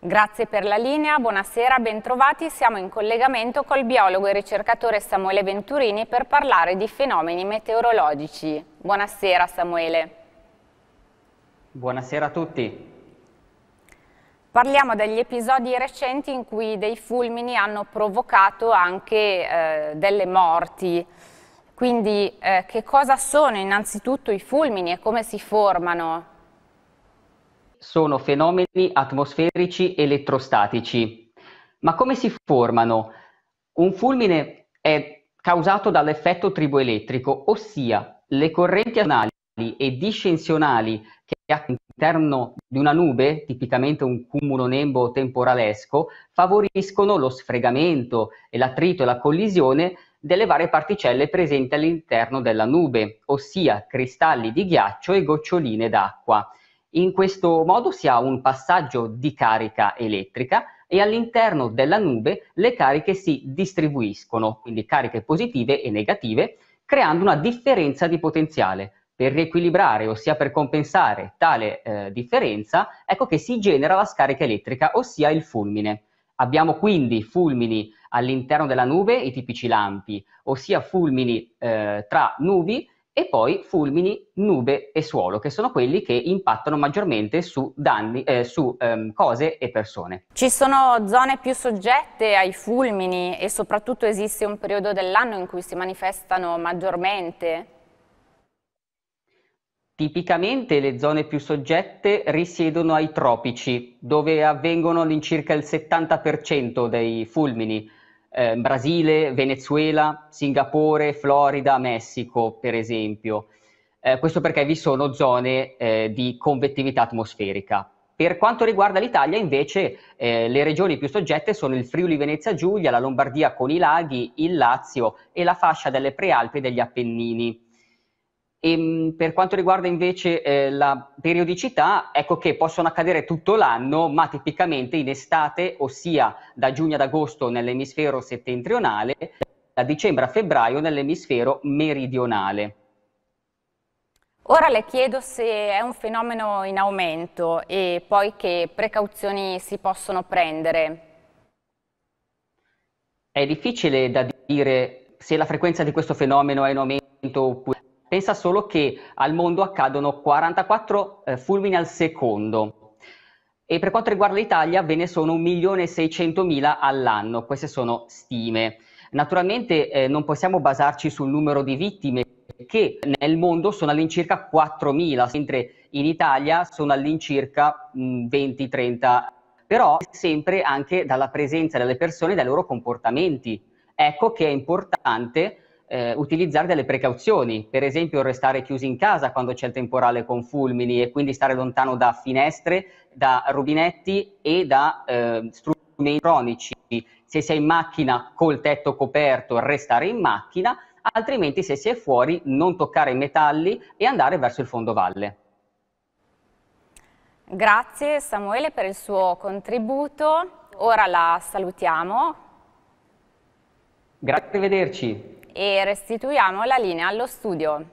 Grazie per la linea, buonasera, bentrovati. Siamo in collegamento col biologo e ricercatore Samuele Venturini per parlare di fenomeni meteorologici. Buonasera Samuele. Buonasera a tutti. Parliamo degli episodi recenti in cui dei fulmini hanno provocato anche eh, delle morti. Quindi eh, che cosa sono innanzitutto i fulmini e come si formano? Sono fenomeni atmosferici elettrostatici. Ma come si formano? Un fulmine è causato dall'effetto triboelettrico, ossia le correnti anali e discensionali che all'interno di una nube, tipicamente un cumulo nembo temporalesco, favoriscono lo sfregamento e l'attrito e la collisione delle varie particelle presenti all'interno della nube, ossia cristalli di ghiaccio e goccioline d'acqua. In questo modo si ha un passaggio di carica elettrica e all'interno della nube le cariche si distribuiscono, quindi cariche positive e negative, creando una differenza di potenziale. Per riequilibrare, ossia per compensare tale eh, differenza, ecco che si genera la scarica elettrica, ossia il fulmine. Abbiamo quindi fulmini all'interno della nube, i tipici lampi, ossia fulmini eh, tra nubi e poi fulmini, nube e suolo, che sono quelli che impattano maggiormente su, danni, eh, su ehm, cose e persone. Ci sono zone più soggette ai fulmini e soprattutto esiste un periodo dell'anno in cui si manifestano maggiormente? Tipicamente le zone più soggette risiedono ai tropici, dove avvengono all'incirca il 70% dei fulmini. Eh, Brasile, Venezuela, Singapore, Florida, Messico, per esempio. Eh, questo perché vi sono zone eh, di convettività atmosferica. Per quanto riguarda l'Italia, invece, eh, le regioni più soggette sono il Friuli Venezia Giulia, la Lombardia con i laghi, il Lazio e la fascia delle Prealpi e degli Appennini. E, ehm, per quanto riguarda invece eh, la periodicità, ecco che possono accadere tutto l'anno, ma tipicamente in estate, ossia da giugno ad agosto nell'emisfero settentrionale, da dicembre a febbraio nell'emisfero meridionale. Ora le chiedo se è un fenomeno in aumento e poi che precauzioni si possono prendere. È difficile da dire se la frequenza di questo fenomeno è in aumento oppure Pensa solo che al mondo accadono 44 eh, fulmini al secondo e per quanto riguarda l'Italia ve ne sono 1.600.000 all'anno, queste sono stime. Naturalmente eh, non possiamo basarci sul numero di vittime che nel mondo sono all'incirca 4.000, mentre in Italia sono all'incirca 20-30, però sempre anche dalla presenza delle persone e dai loro comportamenti. Ecco che è importante eh, utilizzare delle precauzioni, per esempio restare chiusi in casa quando c'è il temporale con fulmini e quindi stare lontano da finestre, da rubinetti e da eh, strumenti cronici. Se sei in macchina col tetto coperto, restare in macchina, altrimenti se si è fuori non toccare i metalli e andare verso il fondovalle. Grazie Samuele per il suo contributo. Ora la salutiamo. Grazie, arrivederci e restituiamo la linea allo studio.